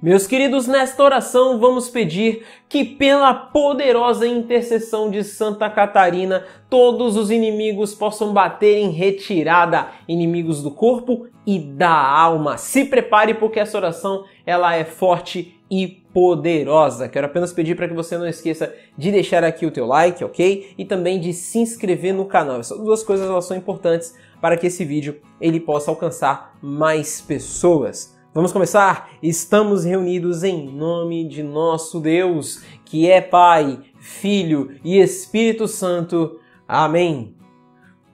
Meus queridos, nesta oração vamos pedir que, pela poderosa intercessão de Santa Catarina, todos os inimigos possam bater em retirada, inimigos do corpo e da alma. Se prepare porque essa oração ela é forte e poderosa. Quero apenas pedir para que você não esqueça de deixar aqui o teu like, ok? E também de se inscrever no canal. Essas duas coisas elas são importantes para que esse vídeo ele possa alcançar mais pessoas. Vamos começar? Estamos reunidos em nome de nosso Deus, que é Pai, Filho e Espírito Santo. Amém.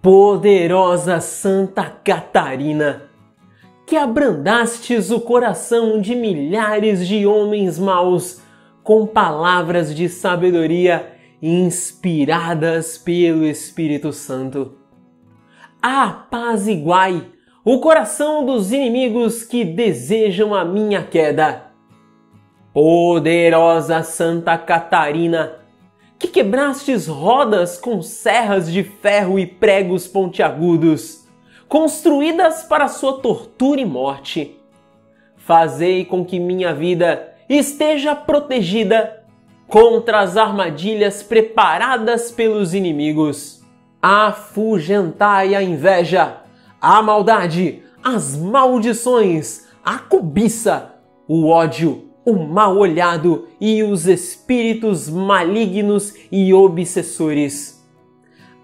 Poderosa Santa Catarina, que abrandastes o coração de milhares de homens maus com palavras de sabedoria inspiradas pelo Espírito Santo. Apaziguai o coração dos inimigos que desejam a minha queda. Poderosa Santa Catarina, que quebrastes rodas com serras de ferro e pregos pontiagudos, construídas para sua tortura e morte, fazei com que minha vida esteja protegida contra as armadilhas preparadas pelos inimigos. Afugentai a inveja a maldade, as maldições, a cobiça, o ódio, o mal olhado e os espíritos malignos e obsessores.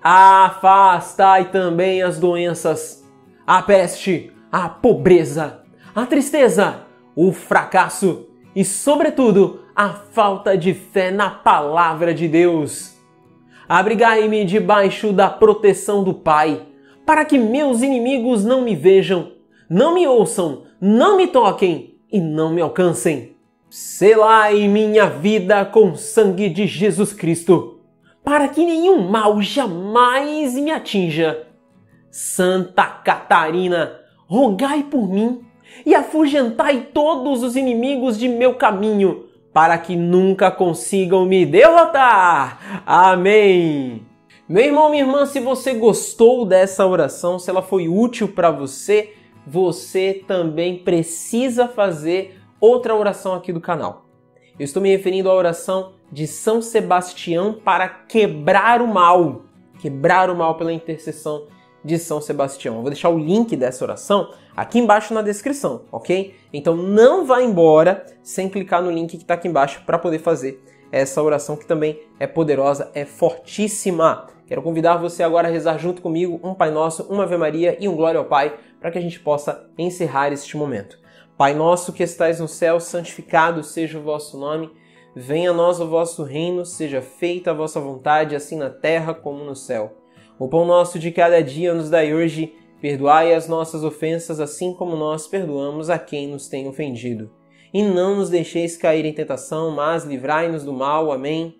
Afastai também as doenças, a peste, a pobreza, a tristeza, o fracasso e, sobretudo, a falta de fé na palavra de Deus. Abrigai-me debaixo da proteção do Pai para que meus inimigos não me vejam, não me ouçam, não me toquem e não me alcancem. Selai minha vida com sangue de Jesus Cristo, para que nenhum mal jamais me atinja. Santa Catarina, rogai por mim e afugentai todos os inimigos de meu caminho, para que nunca consigam me derrotar. Amém. Meu irmão, minha irmã, se você gostou dessa oração, se ela foi útil para você, você também precisa fazer outra oração aqui do canal. Eu estou me referindo à oração de São Sebastião para quebrar o mal, quebrar o mal pela intercessão de São Sebastião. Eu vou deixar o link dessa oração aqui embaixo na descrição, ok? Então não vá embora sem clicar no link que está aqui embaixo para poder fazer essa oração que também é poderosa, é fortíssima. Quero convidar você agora a rezar junto comigo um Pai Nosso, uma Ave Maria e um Glória ao Pai, para que a gente possa encerrar este momento. Pai nosso que estais no céu, santificado seja o vosso nome. Venha a nós o vosso reino, seja feita a vossa vontade, assim na terra como no céu. O pão nosso de cada dia nos dai hoje, perdoai as nossas ofensas, assim como nós perdoamos a quem nos tem ofendido. E não nos deixeis cair em tentação, mas livrai-nos do mal. Amém.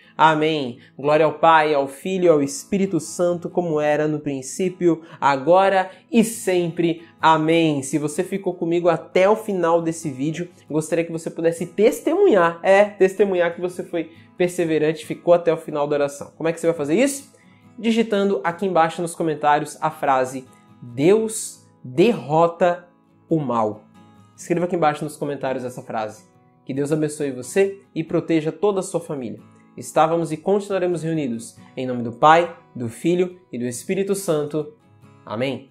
Amém. Glória ao Pai, ao Filho e ao Espírito Santo, como era no princípio, agora e sempre. Amém. Se você ficou comigo até o final desse vídeo, gostaria que você pudesse testemunhar, é, testemunhar que você foi perseverante, ficou até o final da oração. Como é que você vai fazer isso? Digitando aqui embaixo nos comentários a frase Deus derrota o mal. Escreva aqui embaixo nos comentários essa frase. Que Deus abençoe você e proteja toda a sua família estávamos e continuaremos reunidos. Em nome do Pai, do Filho e do Espírito Santo. Amém.